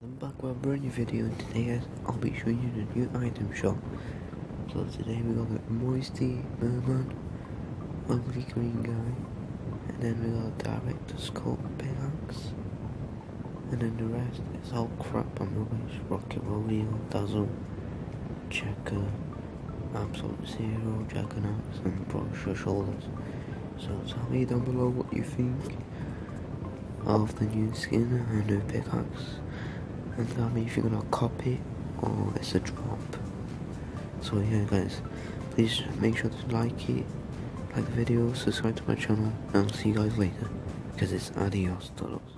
I'm back with a brand new video and today guys I'll be showing you the new item shop. So today we got the Moisty Merman, Ugly Green Guy, and then we got Director's Cut Pickaxe, and then the rest is all crap and rubbish, Rocket Rodeo, Dazzle, Checker, Absolute Zero, Jackknives and Brush Shoulders. So tell me down below what you think of the new skin and new pickaxe and tell me if you're gonna copy oh, or it's a drop. So yeah guys, please make sure to like it, like the video, subscribe to my channel, and I'll see you guys later, because it's adios todos.